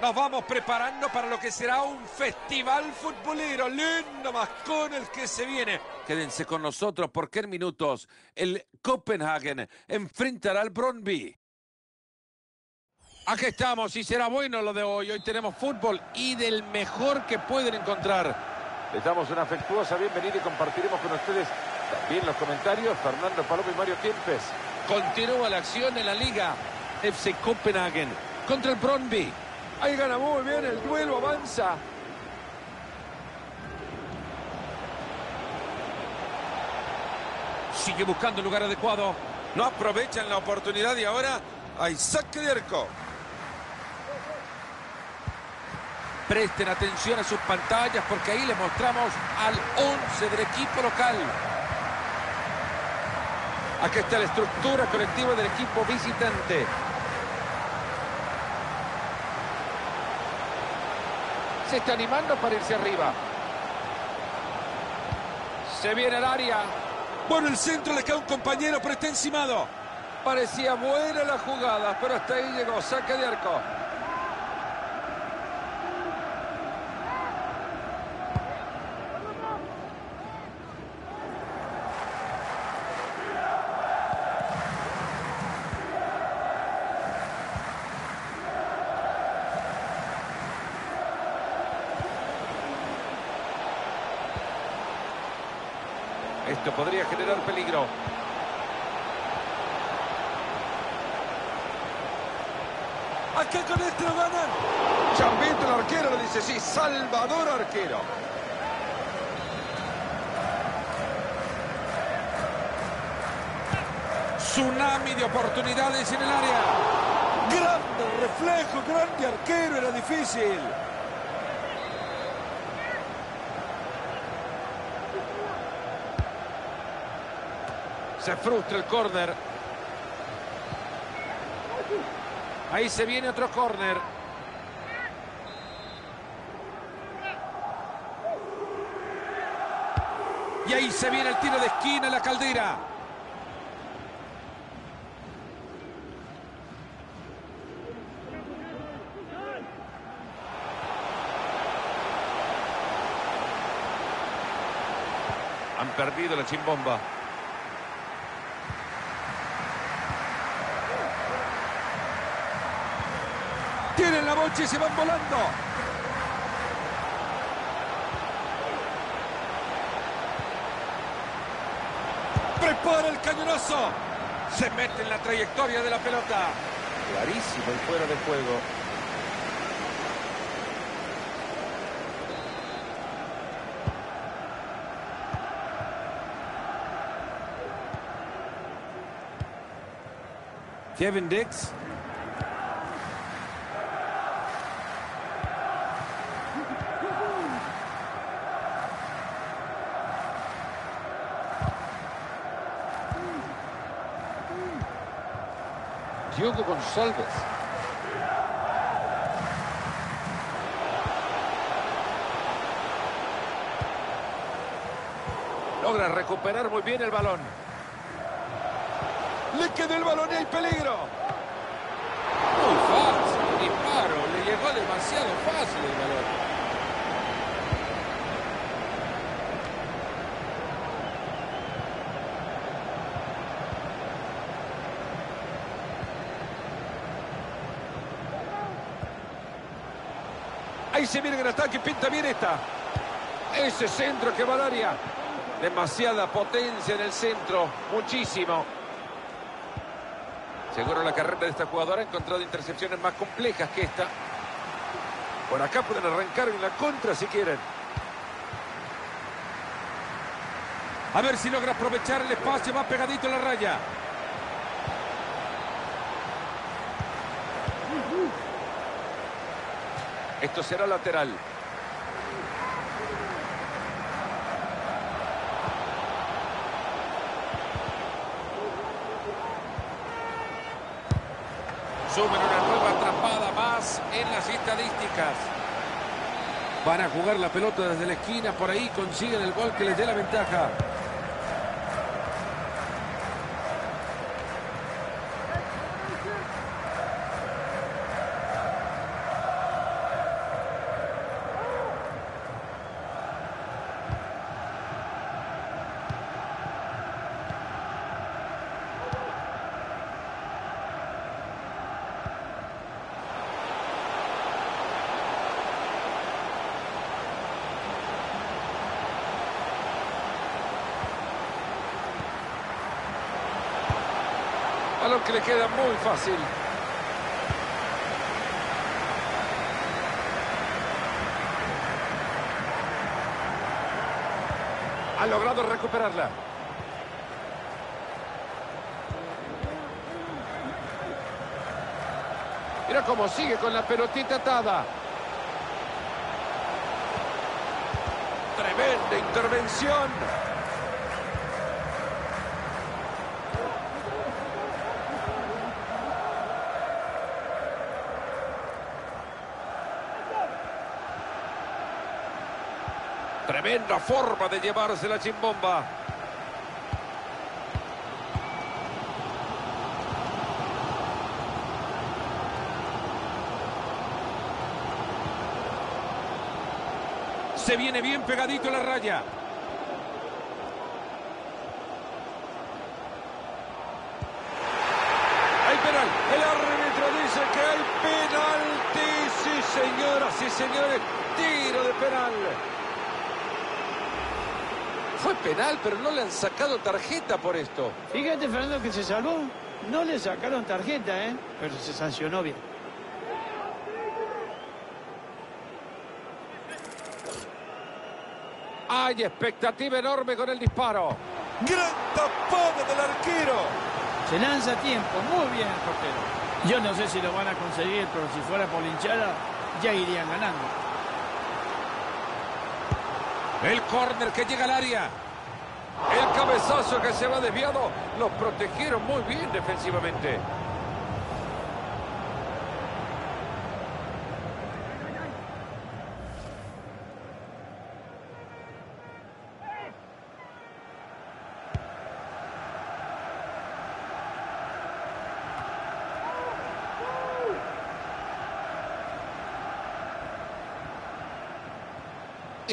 Nos vamos preparando para lo que será un festival futbolero. Lindo mascón el que se viene. Quédense con nosotros porque en minutos el Copenhagen enfrentará al Brøndby. Aquí estamos y será bueno lo de hoy. Hoy tenemos fútbol y del mejor que pueden encontrar. Les damos una afectuosa bienvenida y compartiremos con ustedes también los comentarios. Fernando Palomo y Mario Kempes. Continúa la acción en la liga. FC Copenhagen contra el Brøndby. Ahí gana muy bien el duelo, avanza. Sigue buscando el lugar adecuado. No aprovechan la oportunidad y ahora hay saque de. Presten atención a sus pantallas porque ahí les mostramos al 11 del equipo local. Aquí está la estructura colectiva del equipo visitante. Se está animando para irse arriba. Se viene el área. Bueno, el centro le cae un compañero, pero está encimado. Parecía buena la jugada, pero hasta ahí llegó. Saque de arco. Podría generar peligro. Acá con este lo ganan. Chambito el arquero le dice sí. Salvador arquero. Tsunami de oportunidades en el área. Grande reflejo, grande arquero, era difícil. Se frustra el córner. Ahí se viene otro córner. Y ahí se viene el tiro de esquina la caldera. Han perdido la chimbomba. Se van volando. Prepara el cañonazo. Se mete en la trayectoria de la pelota. Clarísimo el fuera de juego. Kevin Dix. Gonçalves. Logra recuperar muy bien el balón. Le quedó el balón y hay peligro. Muy fácil, disparo. Le llegó demasiado fácil el balón. Ahí se viene el ataque, pinta bien esta. Ese centro que va al área. Demasiada potencia en el centro, muchísimo. Seguro la carrera de esta jugadora ha encontrado intercepciones más complejas que esta. Por acá pueden arrancar en la contra si quieren. A ver si logra aprovechar el espacio más pegadito a la raya. Esto será lateral. Sumen una nueva atrapada más en las estadísticas. Van a jugar la pelota desde la esquina, por ahí consiguen el gol que les dé la ventaja. Que le queda muy fácil. Ha logrado recuperarla. Mira cómo sigue con la pelotita atada. Tremenda intervención. Tremenda forma de llevarse la chimbomba. Se viene bien pegadito a la raya. Hay penal. El árbitro dice que hay penalti. Sí, señoras y señores. Tiro de penal. Fue penal, pero no le han sacado tarjeta por esto. Fíjate, Fernando, que se salvó. No le sacaron tarjeta, ¿eh? Pero se sancionó bien. Hay expectativa enorme con el disparo. Gran tapada del arquero. Se lanza a tiempo. Muy bien el portero. Yo no sé si lo van a conseguir, pero si fuera por la hinchada, ya irían ganando. El córner que llega al área. El cabezazo que se va desviado. Los protegieron muy bien defensivamente.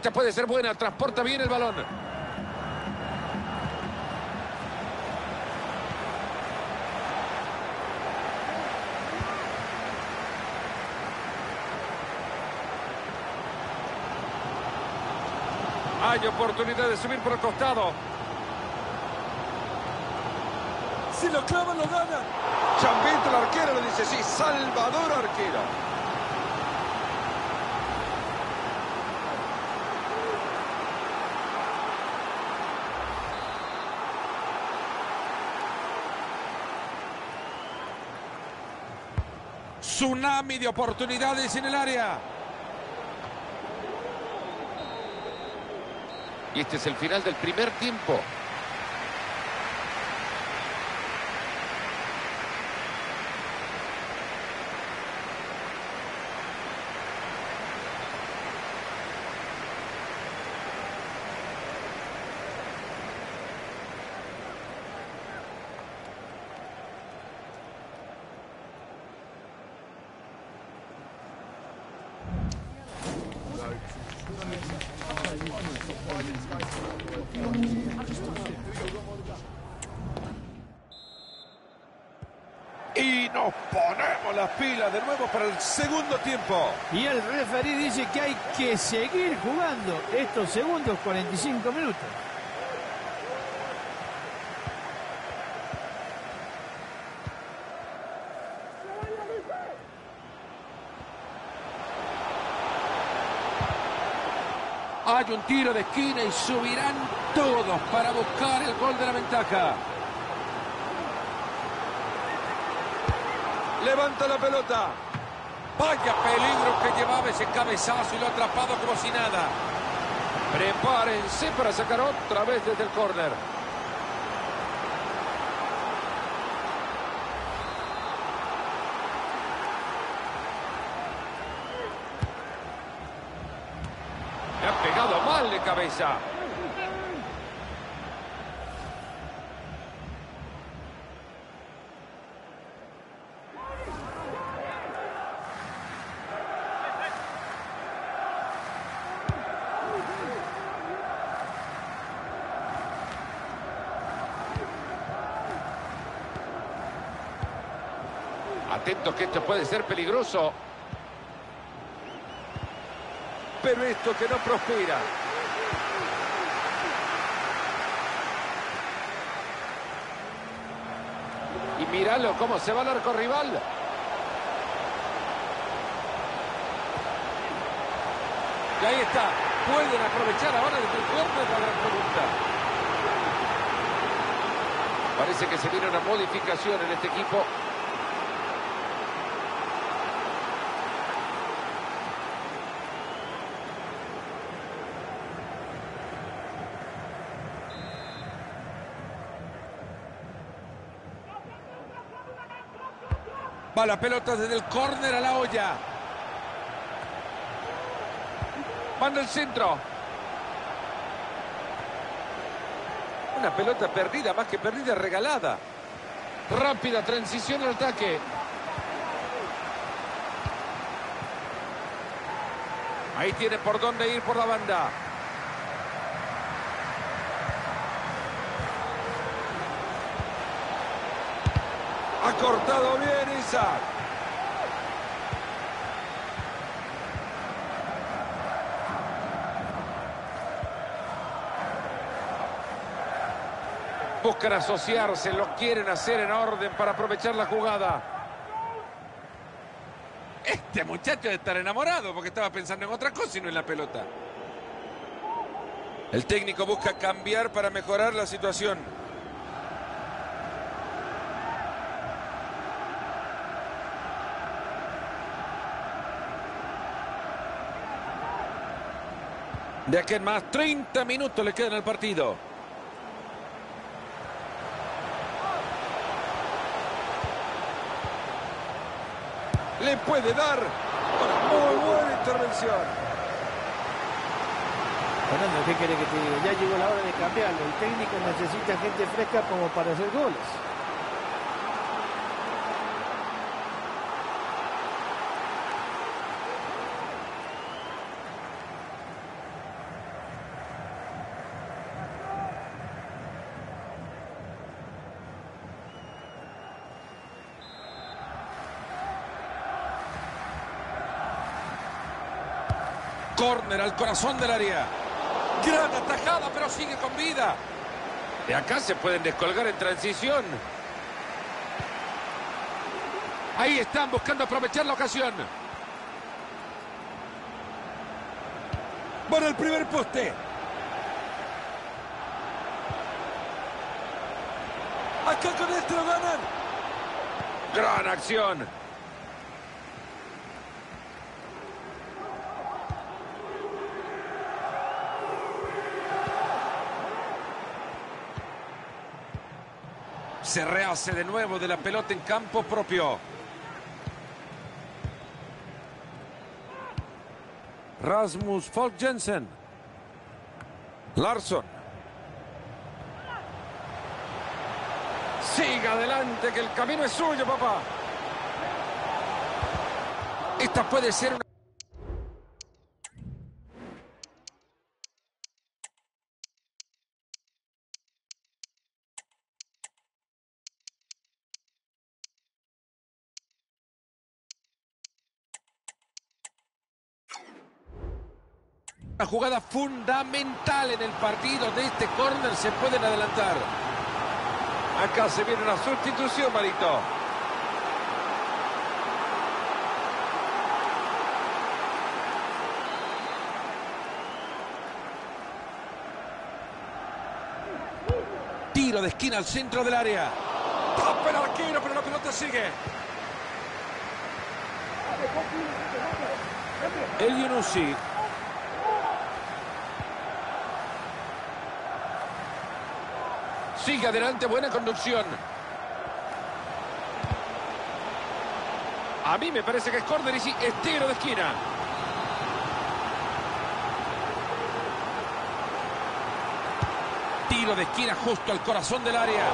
Esta puede ser buena. Transporta bien el balón. Hay oportunidad de subir por el costado. Si lo clava, lo gana. Chambito, el arquero, le dice sí. Salvador arquero. Tsunami de oportunidades en el área. Y este es el final del primer tiempo. Y nos ponemos las pilas de nuevo para el segundo tiempo. Y el referí dice que hay que seguir jugando estos segundos 45 minutos. Hay un tiro de esquina y subirán todos para buscar el gol de la ventaja. Levanta la pelota. Vaya peligro que llevaba ese cabezazo y lo ha atrapado como si nada. Prepárense para sacar otra vez desde el córner. Le ha pegado mal de cabeza. Atentos que esto puede ser peligroso. Pero esto que no prospera. Y míralo cómo se va al arco rival. Y ahí está. ¿Pueden aprovechar ahora desde el cuerpo? Es la gran pregunta. Parece que se viene una modificación en este equipo. Va la pelota desde el córner a la olla. Manda el centro. Una pelota perdida, más que perdida, regalada. Rápida transición al ataque. Ahí tiene por dónde ir por la banda. Cortado bien Isaac. Buscan asociarse, lo quieren hacer en orden para aprovechar la jugada. Este muchacho debe estar enamorado porque estaba pensando en otra cosa y no en la pelota. El técnico busca cambiar para mejorar la situación. De aquí en más, 30 minutos le quedan al partido. Le puede dar. Muy buena intervención. Fernando, ¿qué quiere que te diga? Ya llegó la hora de cambiarlo. El técnico necesita gente fresca como para hacer goles. Córner al corazón del área. Gran atajada, pero sigue con vida. De acá se pueden descolgar en transición. Ahí están buscando aprovechar la ocasión. Por el primer poste. Acá con lo ganan. Gran acción. Se rehace de nuevo de la pelota en campo propio. Rasmus Folk Jensen. Larsson. Siga adelante, que el camino es suyo, papá. Esta puede ser una... Una jugada fundamental en el partido de este córner se pueden adelantar. Acá se viene una sustitución, Marito. Tiro de esquina al centro del área. Tapa el arquero, pero la pelota sigue. El Yunusi. Sigue adelante, buena conducción. A mí me parece que es córner y sí, es tiro de esquina. Tiro de esquina justo al corazón del área.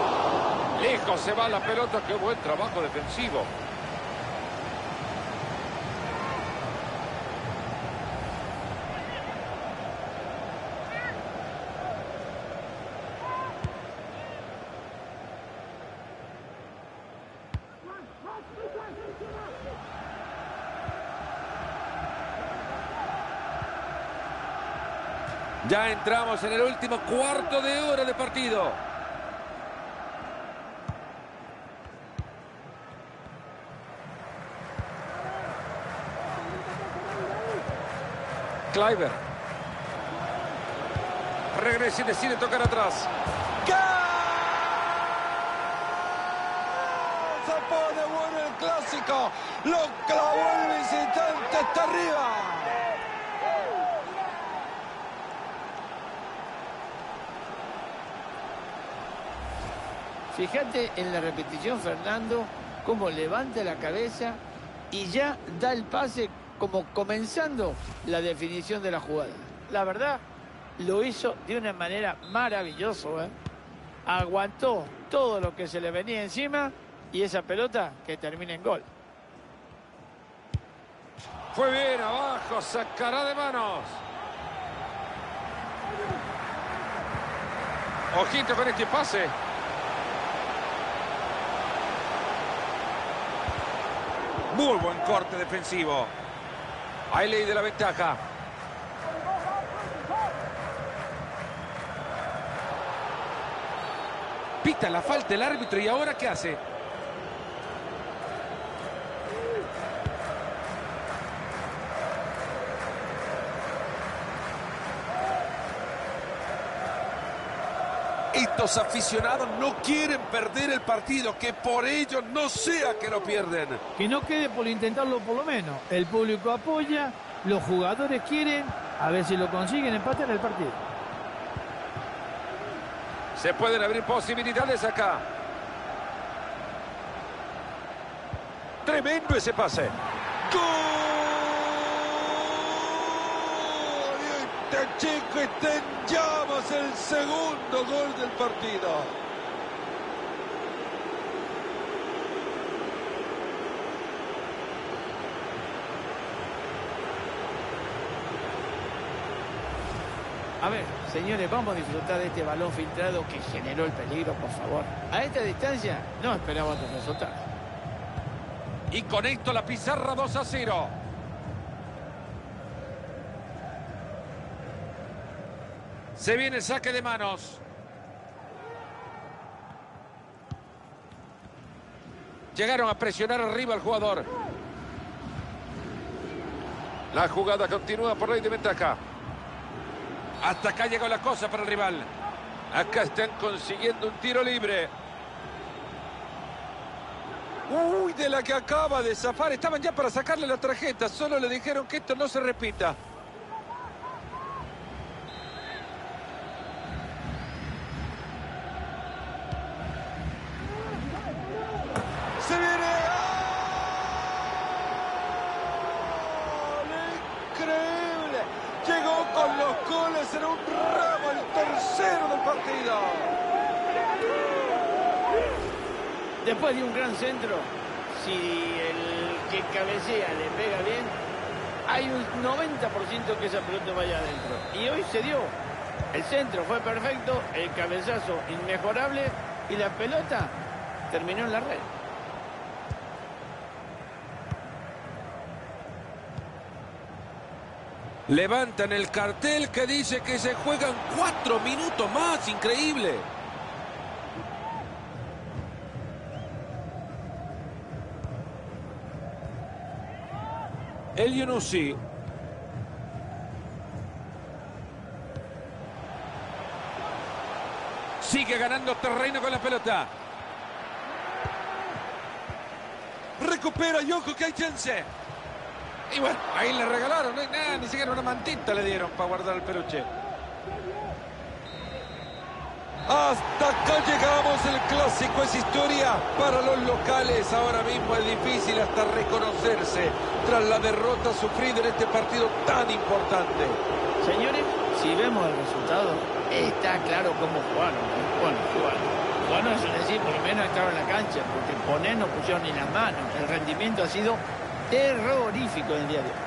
Lejos se va la pelota, qué buen trabajo defensivo. Ya entramos en el último cuarto de hora de partido. Kleiber. Regresa y decide tocar atrás. ¡Gol! Se pone bueno el clásico. Lo clavó el visitante. Está arriba. Fíjate en la repetición, Fernando, cómo levanta la cabeza y ya da el pase como comenzando la definición de la jugada. La verdad, lo hizo de una manera maravillosa. ¿eh? Aguantó todo lo que se le venía encima y esa pelota que termina en gol. Fue bien abajo, sacará de manos. Ojito con este pase. Muy buen corte defensivo. Hay ley de la ventaja. Pita la falta el árbitro y ahora ¿qué hace? Estos aficionados no quieren perder el partido, que por ello no sea que lo pierden. Que no quede por intentarlo por lo menos. El público apoya, los jugadores quieren, a ver si lo consiguen empatar el partido. Se pueden abrir posibilidades acá. Tremendo ese pase. ¡Gol! Y este chico está en llamas el segundo gol del partido. A ver, señores, vamos a disfrutar de este balón filtrado que generó el peligro, por favor. A esta distancia no esperaba otro resultado. Y con esto la pizarra 2 a 0. Se viene el saque de manos. Llegaron a presionar arriba al jugador. La jugada continúa por ley de ventaja. Hasta acá llegó la cosa para el rival. Acá están consiguiendo un tiro libre. Uy, de la que acaba de zafar. Estaban ya para sacarle la tarjeta. Solo le dijeron que esto no se repita. Se viene. ¡Gol! Increíble. Llegó con los goles en un ramo el tercero del partido. Después de un gran centro, si el que cabecea le pega bien, hay un 90% que esa pelota vaya adentro. Y hoy se dio. El centro fue perfecto, el cabezazo inmejorable y la pelota terminó en la red. Levantan el cartel que dice que se juegan cuatro minutos más. Increíble. El Yunusi. Sigue ganando terreno con la pelota. Recupera Yoko que hay. Y bueno, ahí le regalaron, no hay nada, ni siquiera una mantita le dieron para guardar el peluche. Hasta acá llegamos, el clásico es historia para los locales. Ahora mismo es difícil hasta reconocerse tras la derrota sufrida en este partido tan importante. Señores, si vemos el resultado, está claro cómo jugaron. Bueno, jugaron. Bueno, eso es decir, por lo menos estaban en la cancha, porque poner no pusieron ni las manos. El rendimiento ha sido terrorífico en el día de hoy.